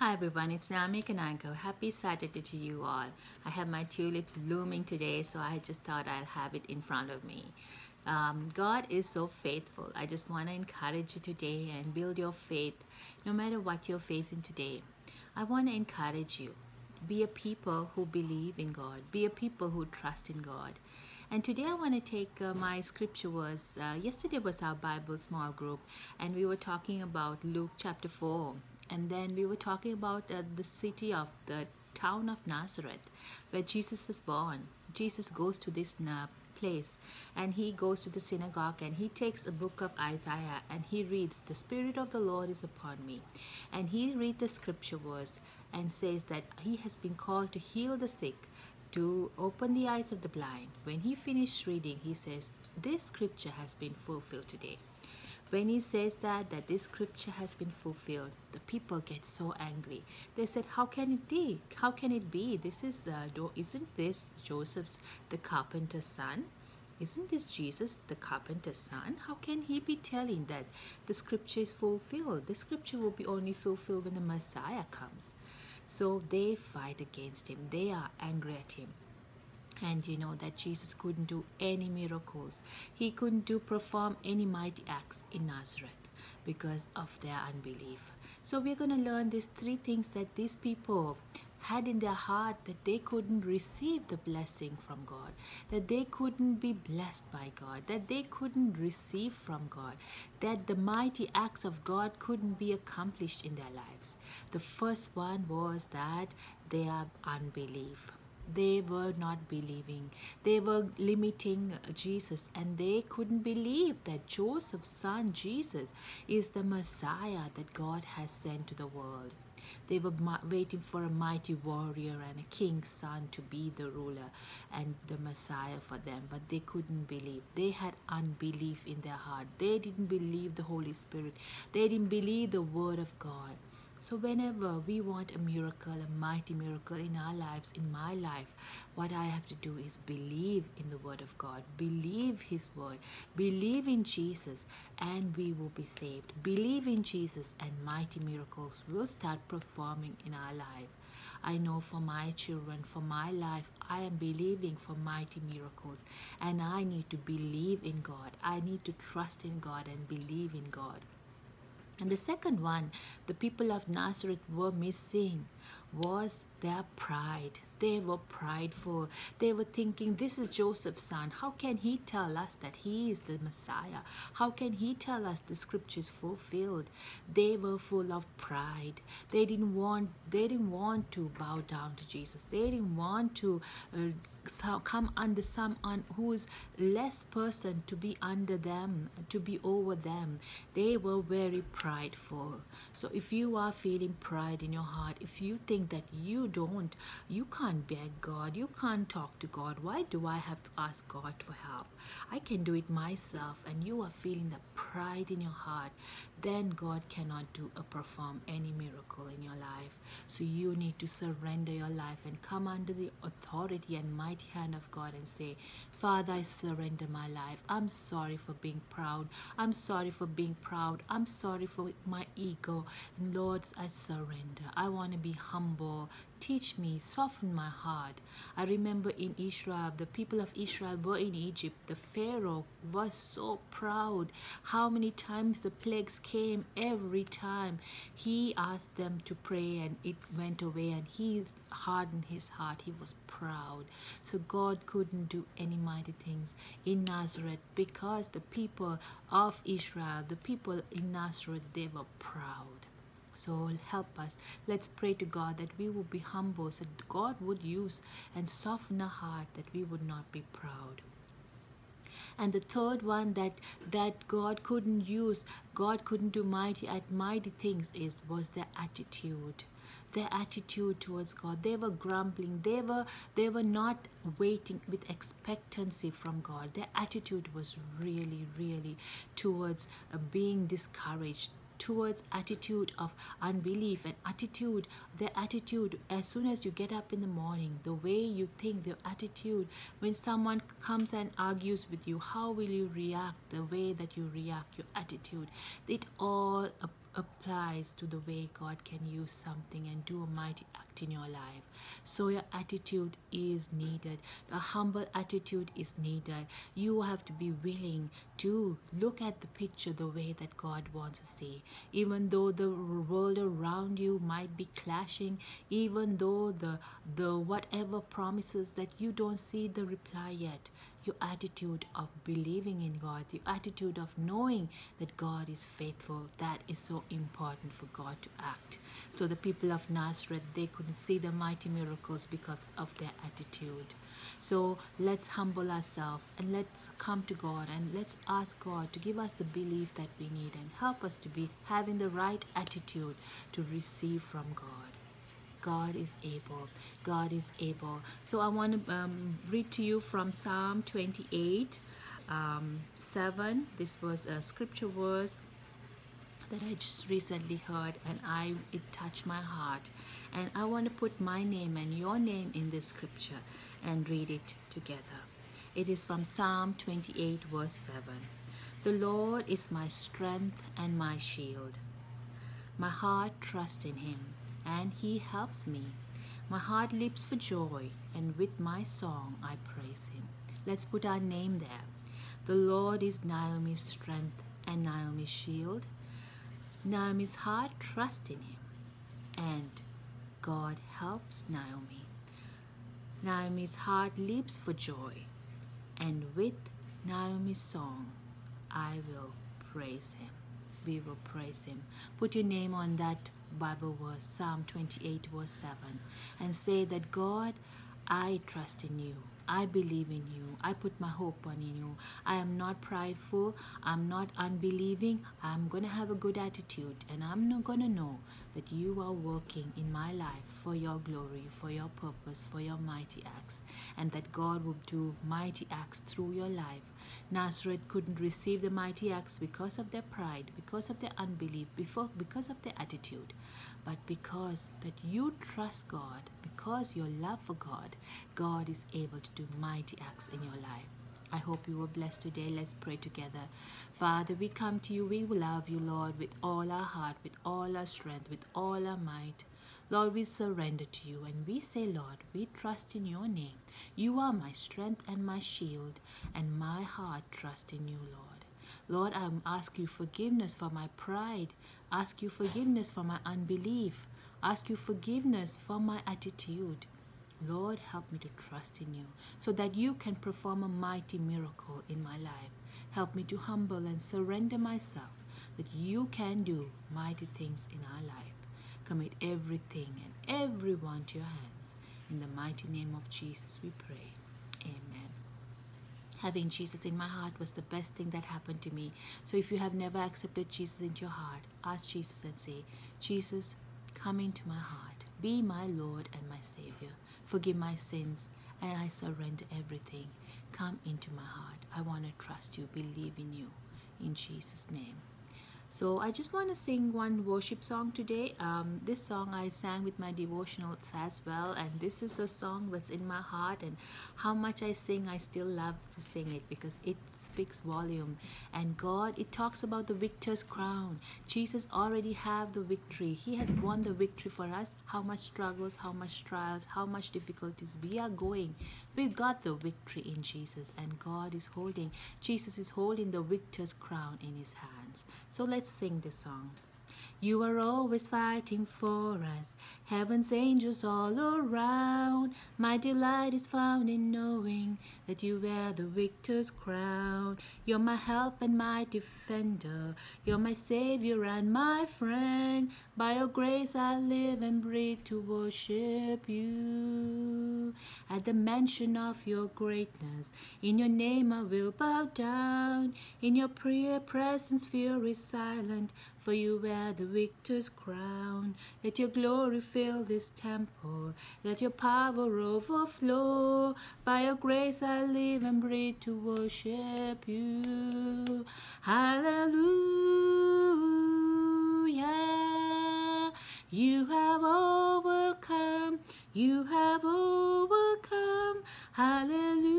Hi everyone, it's Naomi Kananko. Happy Saturday to you all. I have my tulips blooming today, so I just thought I'll have it in front of me. Um, God is so faithful. I just want to encourage you today and build your faith no matter what you're facing today. I want to encourage you. Be a people who believe in God. Be a people who trust in God. And today I want to take uh, my scripture was uh, yesterday was our Bible small group, and we were talking about Luke chapter 4 and then we were talking about uh, the city of the town of Nazareth where Jesus was born. Jesus goes to this uh, place and he goes to the synagogue and he takes a book of Isaiah and he reads the spirit of the Lord is upon me. And he reads the scripture verse and says that he has been called to heal the sick to open the eyes of the blind. When he finished reading he says this scripture has been fulfilled today when he says that that this scripture has been fulfilled the people get so angry. They said how can it be? How can it be? This is uh, isn't this joseph's the carpenter's son? Isn't this jesus the carpenter's son? How can he be telling that the scripture is fulfilled? The scripture will be only fulfilled when the messiah comes. So they fight against him. They are angry at him and you know that Jesus couldn't do any miracles. He couldn't do perform any mighty acts in Nazareth because of their unbelief. So we're going to learn these three things that these people had in their heart that they couldn't receive the blessing from God, that they couldn't be blessed by God, that they couldn't receive from God, that the mighty acts of God couldn't be accomplished in their lives. The first one was that their unbelief they were not believing. They were limiting Jesus and they couldn't believe that Joseph's son Jesus is the Messiah that God has sent to the world. They were waiting for a mighty warrior and a king's son to be the ruler and the Messiah for them, but they couldn't believe. They had unbelief in their heart. They didn't believe the Holy Spirit. They didn't believe the Word of God. So, whenever we want a miracle, a mighty miracle in our lives, in my life, what I have to do is believe in the Word of God, believe His Word, believe in Jesus, and we will be saved. Believe in Jesus, and mighty miracles will start performing in our life. I know for my children, for my life, I am believing for mighty miracles, and I need to believe in God. I need to trust in God and believe in God. And the second one, the people of Nazareth were missing was their pride. They were prideful. They were thinking, This is Joseph's son. How can he tell us that he is the Messiah? How can he tell us the scriptures fulfilled? They were full of pride. They didn't want they didn't want to bow down to Jesus. They didn't want to uh, come under someone who is less person to be under them, to be over them. They were very prideful. So if you are feeling pride in your heart, if you think that you don't, you can't beg God, you can't talk to God. Why do I have to ask God for help? I can do it myself, and you are feeling the pride in your heart, then God cannot do or perform any miracle in your life. So you need to surrender your life and come under the authority and mighty hand of God and say, Father, I surrender my life. I'm sorry for being proud. I'm sorry for being proud. I'm sorry for my ego. And Lord, I surrender. I want to be humble. Teach me, soften my heart. I remember in Israel, the people of Israel were in Egypt. The Pharaoh was so proud. How many times the plagues came? Every time he asked them to pray and it went away and he hardened his heart. He was proud. So God couldn't do any mighty things in Nazareth because the people of Israel, the people in Nazareth, they were proud. So help us. Let's pray to God that we will be humble, so God would use and soften our heart, that we would not be proud. And the third one that that God couldn't use, God couldn't do mighty at mighty things is was their attitude their attitude towards God. They were grumbling. They were they were not waiting with expectancy from God. Their attitude was really, really towards uh, being discouraged, towards attitude of unbelief and attitude the attitude as soon as you get up in the morning the way you think the attitude when someone comes and argues with you how will you react the way that you react your attitude it all applies to the way God can use something and do a mighty act in your life. So your attitude is needed. A humble attitude is needed. You have to be willing to look at the picture the way that God wants to see. Even though the world around you might be clashing, even though the the whatever promises that you don't see the reply yet, your attitude of believing in God, your attitude of knowing that God is faithful, that is so important for God to act. So the people of Nazareth, they couldn't see the mighty miracles because of their attitude. So let's humble ourselves and let's come to God and let's ask God to give us the belief that we need and help us to be having the right attitude to receive from God. God is able. God is able. So I want to um, read to you from Psalm 28, um, 7. This was a scripture verse that I just recently heard and I it touched my heart and I want to put my name and your name in this scripture and read it together. It is from Psalm 28 verse 7. The Lord is my strength and my shield. My heart trusts in him and he helps me. My heart leaps for joy and with my song I praise him. Let's put our name there. The Lord is Naomi's strength and Naomi's shield. Naomi's heart trusts in him and God helps Naomi. Naomi's heart leaps for joy and with Naomi's song I will praise him. We will praise him. Put your name on that Bible verse, Psalm 28 verse 7 and say that God, I trust in you. I believe in you. I put my hope on you. I am not prideful. I'm not unbelieving. I'm going to have a good attitude and I'm not going to know that you are working in my life for your glory, for your purpose, for your mighty acts, and that God will do mighty acts through your life. Nazareth couldn't receive the mighty acts because of their pride, because of their unbelief, before, because of their attitude but because that you trust God, because your love for God, God is able to do mighty acts in your life. I hope you were blessed today. Let's pray together. Father, we come to you. We love you, Lord, with all our heart, with all our strength, with all our might. Lord, we surrender to you and we say, Lord, we trust in your name. You are my strength and my shield, and my heart trusts in you, Lord. Lord, I ask you forgiveness for my pride. Ask you forgiveness for my unbelief. Ask you forgiveness for my attitude. Lord, help me to trust in you so that you can perform a mighty miracle in my life. Help me to humble and surrender myself that you can do mighty things in our life. Commit everything and everyone to your hands. In the mighty name of Jesus we pray. Amen having Jesus in my heart was the best thing that happened to me. So if you have never accepted Jesus into your heart, ask Jesus and say, Jesus, come into my heart. Be my Lord and my Savior. Forgive my sins and I surrender everything. Come into my heart. I want to trust you, believe in you. In Jesus' name. So I just want to sing one worship song today. Um, this song I sang with my devotionals as well, and this is a song that's in my heart. And how much I sing, I still love to sing it because it speaks volume. And God, it talks about the victor's crown. Jesus already have the victory. He has won the victory for us. How much struggles, how much trials, how much difficulties we are going. We've got the victory in Jesus, and God is holding. Jesus is holding the victor's crown in His hands. So let's sing this song. You are always fighting for us, heaven's angels all around. My delight is found in knowing that you wear the victor's crown. You're my help and my defender, you're my savior and my friend. By your grace I live and breathe to worship you. At the mention of your greatness, in your name I will bow down. In your prayer presence fear is silent, for you wear the victor's crown. Let your glory fill this temple. Let your power overflow. By your grace I live and breathe to worship you. Hallelujah. You have overcome. You have overcome. Hallelujah.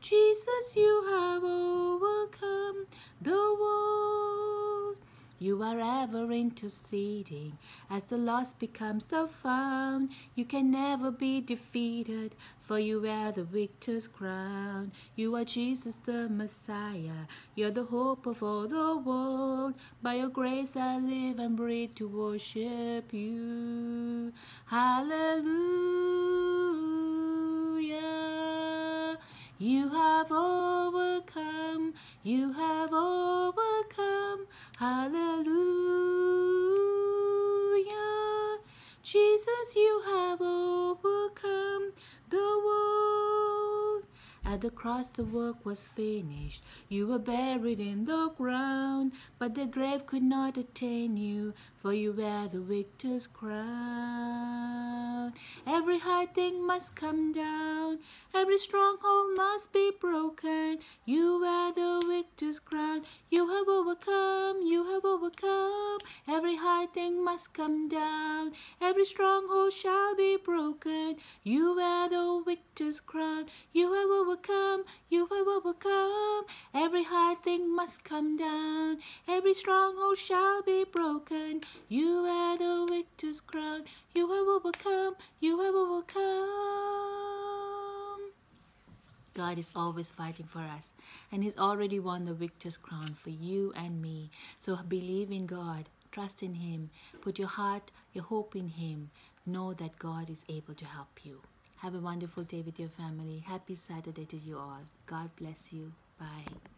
Jesus, you have the world. You are ever interceding as the lost becomes the found. You can never be defeated, for you wear the victor's crown. You are Jesus the Messiah. You're the hope of all the world. By your grace I live and breathe to worship you. Hallelujah. You have overcome. You have overcome. Hallelujah. Jesus, you have overcome. At the cross, the work was finished. You were buried in the ground, but the grave could not attain you, for you wear the victor's crown. Every high thing must come down, every stronghold must be broken. You wear the victor's crown. You have overcome, you have overcome. High thing must come down, every stronghold shall be broken. You wear the victor's crown. You have overcome, you have overcome. Every high thing must come down, every stronghold shall be broken. You wear the victor's crown. You have overcome, you have overcome. God is always fighting for us, and He's already won the victor's crown for you and me. So believe in God, trust in Him, put your heart, your hope in Him. Know that God is able to help you. Have a wonderful day with your family. Happy Saturday to you all. God bless you. Bye.